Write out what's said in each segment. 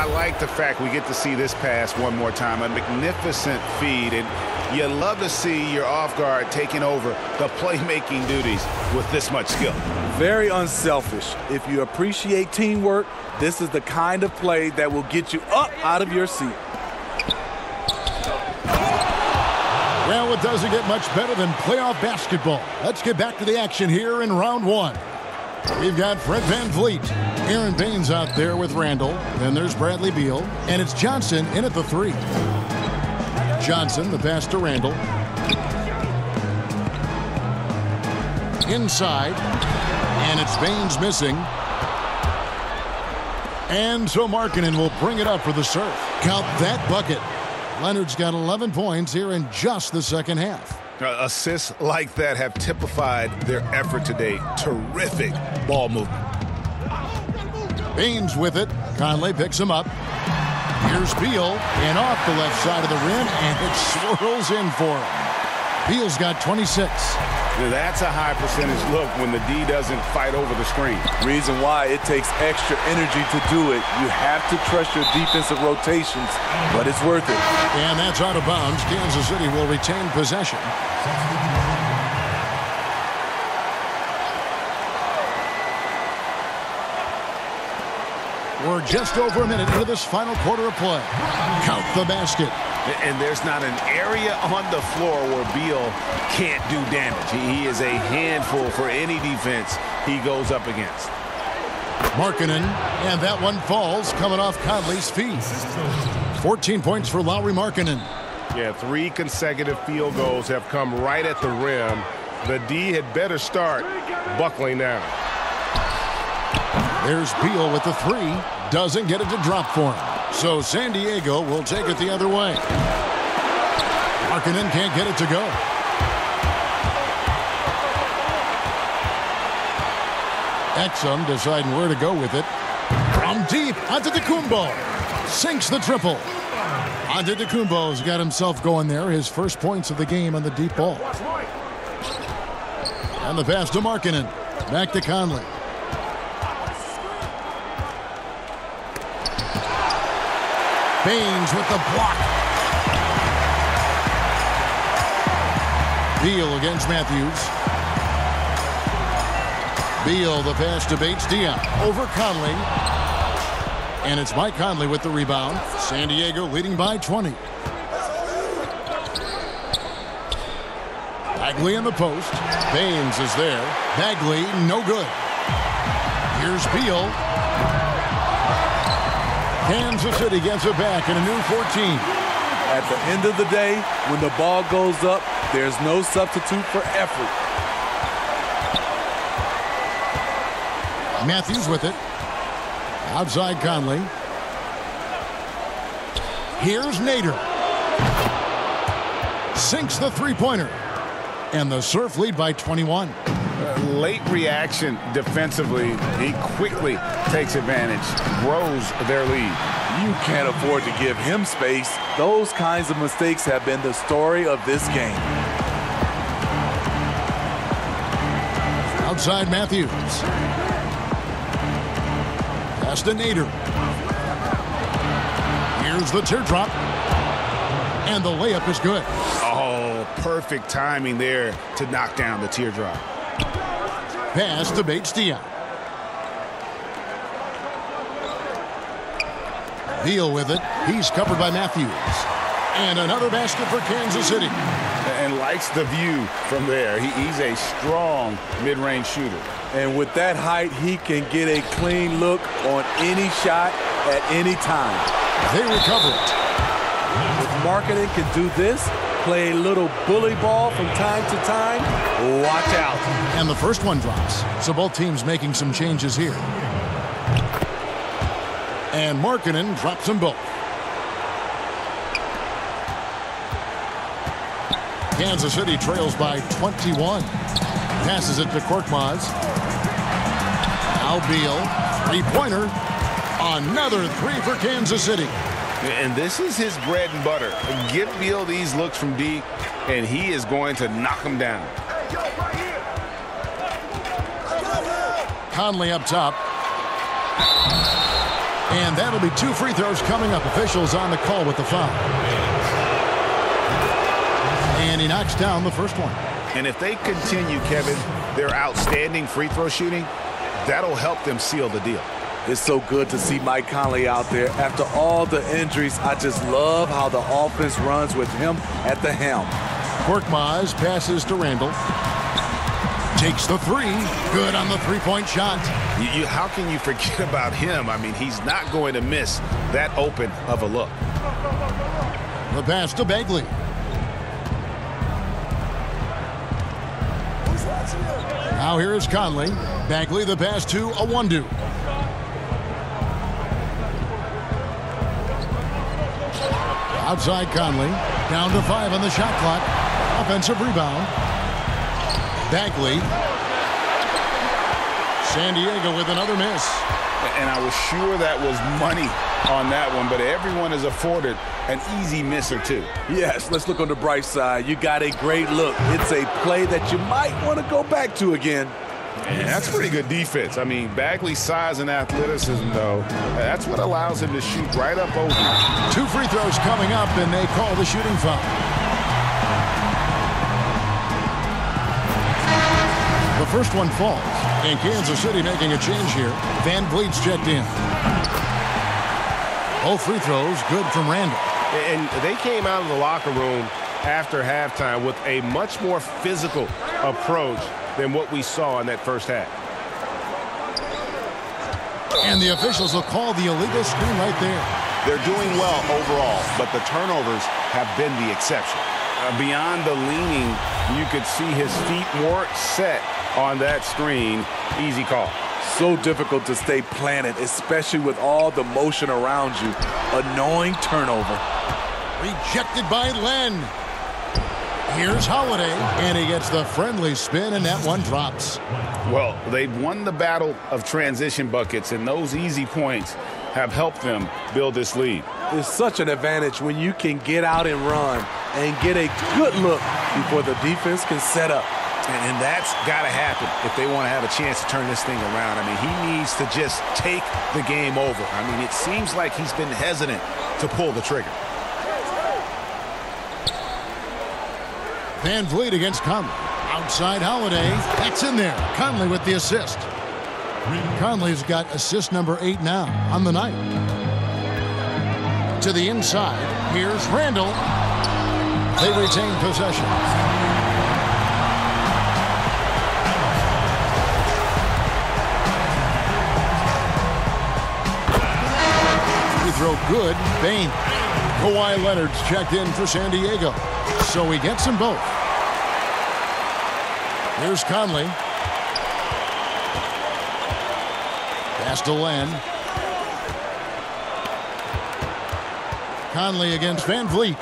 I like the fact we get to see this pass one more time. A magnificent feed, and you love to see your off guard taking over the playmaking duties with this much skill. Very unselfish. If you appreciate teamwork, this is the kind of play that will get you up out of your seat. Well, it doesn't get much better than playoff basketball. Let's get back to the action here in round one. We've got Fred Van VanVleet. Aron Baynes out there with Randle. Then there's Bradley Beal. And it's Johnson in at the three. Johnson, the pass to Randle. Inside. And it's Baynes missing. And so Markkanen will bring it up for the serve. Count that bucket. Leonard's got 11 points here in just the second half. Uh, assists like that have typified their effort today. Terrific ball movement. Baynes with it. Conley picks him up. Here's Beal, and off the left side of the rim, and it swirls in for him. Beal's got 26. That's a high percentage look when the D doesn't fight over the screen. Reason why it takes extra energy to do it. You have to trust your defensive rotations, but it's worth it. And that's out of bounds. Kansas City will retain possession. We're just over a minute into this final quarter of play. Count the basket. And there's not an area on the floor where Beal can't do damage. He is a handful for any defense he goes up against. Markkanen, and that one falls coming off Conley's feet. 14 points for Lauri Markkanen. Yeah, three consecutive field goals have come right at the rim. The D had better start buckling down. There's Beal with the three. Doesn't get it to drop for him. So San Diego will take it the other way. Markkanen can't get it to go. Exum deciding where to go with it. From deep, onto the Antetokounmpo. Sinks the triple. Onto Antetokounmpo's got himself going there. His first points of the game on the deep ball. And the pass to Markkanen. Back to Conley. Baynes with the block. Beal against Matthews. Beal, the pass to Bates Dion. Over Conley. And it's Mike Conley with the rebound. San Diego leading by 20. Bagley in the post. Baynes is there. Bagley, no good. Here's Beal. Kansas City gets it back in a new 14. At the end of the day, when the ball goes up, there's no substitute for effort. Matthews with it. Outside Conley. Here's Nader. Sinks the three-pointer. And the Surf lead by 21. Late reaction defensively. He quickly takes advantage, grows their lead. You can't afford to give him space. Those kinds of mistakes have been the story of this game. Outside Matthews. Pass to Nader. Here's the teardrop. And the layup is good. Oh, perfect timing there to knock down the teardrop. Pass to Bates Dion. Beal with it. He's covered by Matthews. And another basket for Kansas City. And likes the view from there. He, he's a strong mid-range shooter. And with that height, he can get a clean look on any shot at any time. They recover it. If Markkanen can do this, play a little bully ball from time to time, watch out. And the first one drops. So both teams making some changes here. And Markkanen drops them both. Kansas City trails by 21. Passes it to Korkmaz. Beal. Three-pointer. Another three for Kansas City. And this is his bread and butter. Give Beal these looks from deep, and he is going to knock them down. Conley up top. And that'll be two free throws coming up. Officials on the call with the foul. And he knocks down the first one. And if they continue, Kevin, their outstanding free throw shooting, that'll help them seal the deal. It's so good to see Mike Conley out there. After all the injuries, I just love how the offense runs with him at the helm. Korkmaz passes to Randle. Takes the three. Good on the three-point shot. You, you, how can you forget about him? I mean, he's not going to miss that open of a look. The pass to Bagley. Now here is Conley. Bagley the pass to Iwundu. Outside Conley. Down to five on the shot clock. Offensive rebound. Bagley. San Diego with another miss. And I was sure that was money on that one, but everyone is afforded an easy miss or two. Yes, let's look on the bright side. You got a great look. It's a play that you might want to go back to again. Yeah, that's pretty good defense. I mean, Bagley's size and athleticism, though, that's what allows him to shoot right up over. Two free throws coming up, and they call the shooting foul. The first one falls, and Kansas City making a change here. VanVleet's checked in. Both free throws good from Randle. And they came out of the locker room after halftime with a much more physical approach than what we saw in that first half. And the officials will call the illegal screen right there. They're doing well overall, but the turnovers have been the exception. Uh, beyond the leaning, you could see his feet more set on that screen. Easy call. So difficult to stay planted, especially with all the motion around you. Annoying turnover. Rejected by Len. Here's Holiday, and he gets the friendly spin, and that one drops. Well, they've won the battle of transition buckets, and those easy points have helped them build this lead. It's such an advantage when you can get out and run and get a good look before the defense can set up. And, and that's got to happen if they want to have a chance to turn this thing around. I mean, he needs to just take the game over. I mean, it seems like he's been hesitant to pull the trigger. VanVleet against Conley. Outside Holiday. That's in there. Conley with the assist. Conley's got assist number eight now on the night. To the inside. Here's Randle. They retain possession. Free throw good. Bane. Kawhi Leonard's checked in for San Diego. So he gets them both. Here's Conley. Pass to Len. Conley against VanVleet.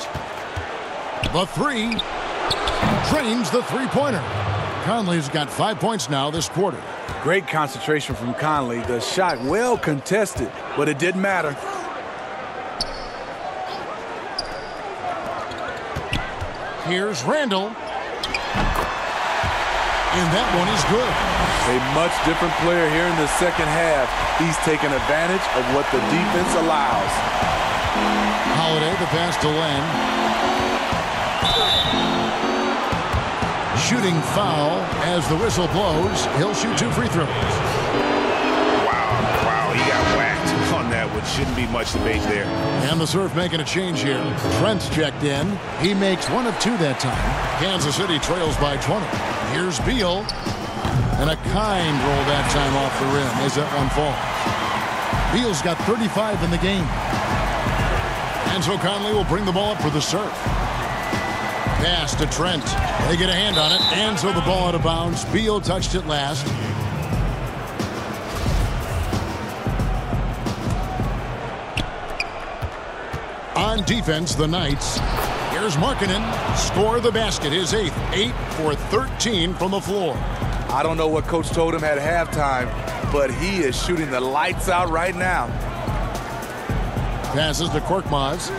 The three. Drains the three-pointer. Conley's got five points now this quarter. Great concentration from Conley. The shot well contested, but it didn't matter. Here's Randle. And that one is good. A much different player here in the second half. He's taking advantage of what the defense allows. Holiday, the pass to Len. Shooting foul as the whistle blows. He'll shoot two free throws. One. Shouldn't be much debate there. And the Surf making a change here. Trent's checked in. He makes one of two that time. Kansas City trails by 20. Here's Beal. And a kind roll that time off the rim as that one falls. Beal's got 35 in the game. And so Conley will bring the ball up for the Surf. Pass to Trent. They get a hand on it. And so the ball out of bounds. Beal touched it last. On defense, the Knights. Here's Markkanen. Score the basket. His eighth. 8 for 13 from the floor. I don't know what coach told him at halftime, but he is shooting the lights out right now. Passes to Korkmaz.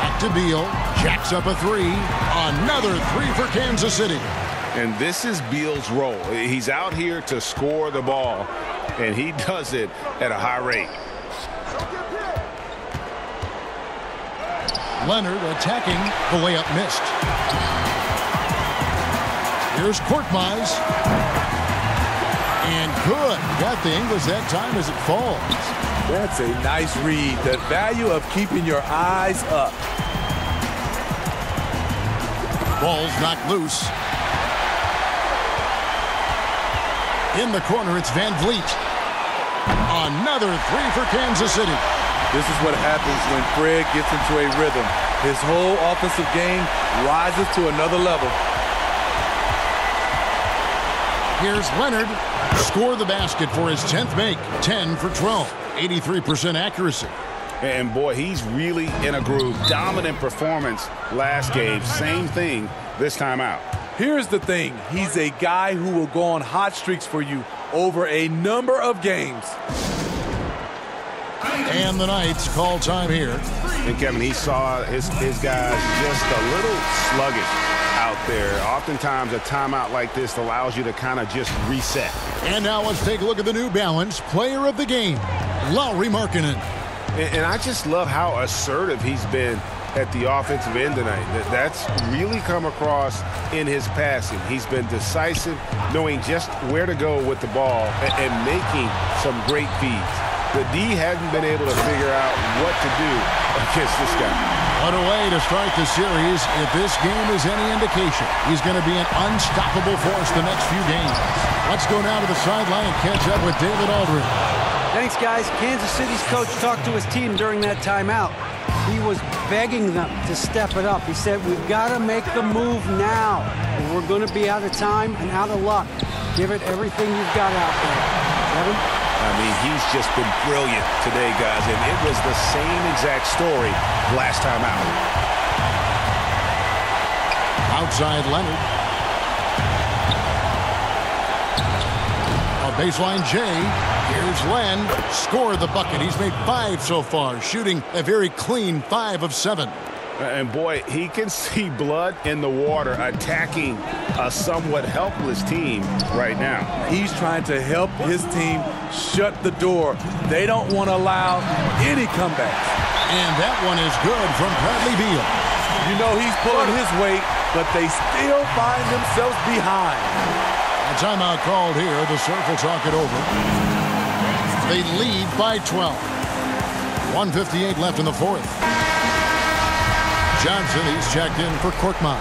Back to Beal. Jacks up a three. Another three for Kansas City. And this is Beal's role. He's out here to score the ball, and he does it at a high rate. Leonard attacking the layup missed. Here's Korkmaz. And good. Got the English that time as it falls. That's a nice read. The value of keeping your eyes up. Ball's knocked loose. In the corner, it's Van Vleet. Another three for Kansas City. This is what happens when Fred gets into a rhythm. His whole offensive game rises to another level. Here's Leonard. Score the basket for his 10th make. 10 for 12. 83% accuracy. And boy, he's really in a groove. Dominant performance last game. Same thing this time out. Here's the thing. He's a guy who will go on hot streaks for you over a number of games. And the Knights call time here. And Kevin, he saw his, his guys just a little sluggish out there. Oftentimes, a timeout like this allows you to kind of just reset. And now let's take a look at the New Balance player of the game, Lauri Markkanen. And, and I just love how assertive he's been at the offensive end tonight. That's really come across in his passing. He's been decisive, knowing just where to go with the ball and, and making some great feeds. The D hasn't been able to figure out what to do against this guy. What a way to start the series. If this game is any indication, he's going to be an unstoppable force the next few games. Let's go now to the sideline and catch up with David Aldridge. Thanks, guys. Kansas City's coach talked to his team during that timeout. He was begging them to step it up. He said, we've got to make the move now. We're going to be out of time and out of luck. Give it everything you've got out there. Kevin? I mean, he's just been brilliant today, guys, and it was the same exact story last time out. Outside Leonard. A baseline J. Here's Len. Score the bucket. He's made five so far, shooting a very clean five of seven. Uh, and boy, he can see blood in the water attacking a somewhat helpless team right now. He's trying to help his team shut the door. They don't want to allow any comebacks. And that one is good from Bradley Beal. You know he's pulling his weight, but they still find themselves behind. A timeout called here. The Surf will talk it over. They lead by 12. 158 left in the fourth. Johnson, he's checked in for Korkmaz.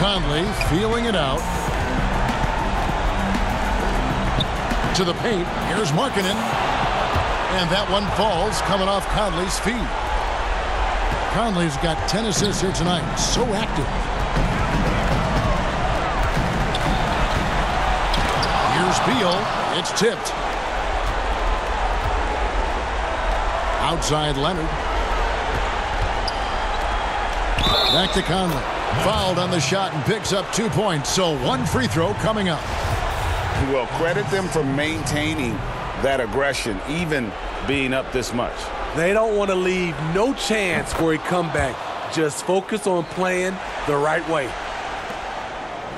Conley feeling it out. To the paint. Here's Markkanen. And that one falls coming off Conley's feet. Conley's got 10 assists here tonight. So active. Here's It's tipped. Outside Leonard. Back to Conley. Fouled on the shot and picks up two points. So one free throw coming up. Well, credit them for maintaining that aggression, even being up this much. They don't want to leave no chance for a comeback. Just focus on playing the right way.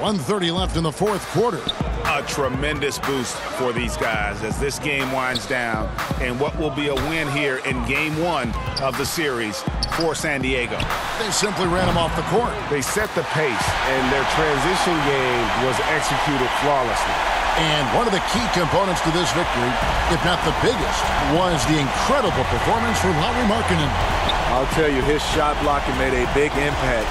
130 left in the fourth quarter a tremendous boost for these guys as this game winds down and what will be a win here in game one of the series for San Diego. They simply ran them off the court. They set the pace and their transition game was executed flawlessly. And one of the key components to this victory, if not the biggest, was the incredible performance from Lauri Markkanen. I'll tell you, his shot blocking made a big impact,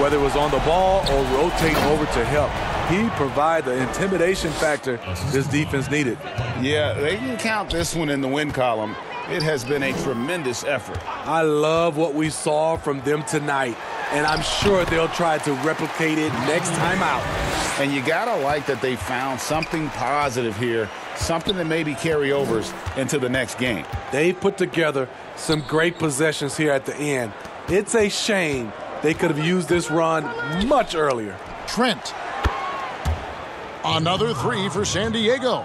whether it was on the ball or rotating over to help he provided the intimidation factor this defense needed. Yeah, they can count this one in the win column. It has been a tremendous effort. I love what we saw from them tonight, and I'm sure they'll try to replicate it next time out. And you got to like that they found something positive here, something that maybe carry overs into the next game. They put together some great possessions here at the end. It's a shame they could have used this run much earlier. Trent Another three for San Diego.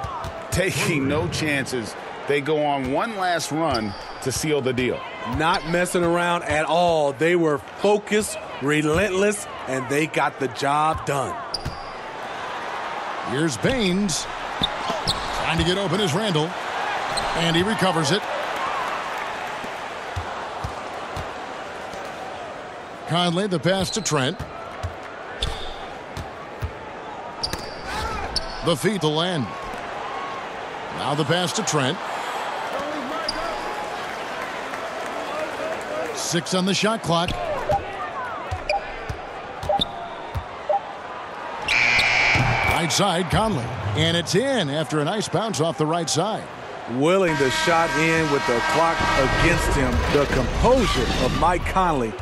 Taking no chances. They go on one last run to seal the deal. not messing around at all. They were focused, relentless, and they got the job done. Here's Baynes. Trying to get open is Randle. And he recovers it. Conley, the pass to Trent. The feed to Len. Now the pass to Trent. Six on the shot clock. Right side, Conley. And it's in after a nice bounce off the right side. Willing the shot in with the clock against him. The composure of Mike Conley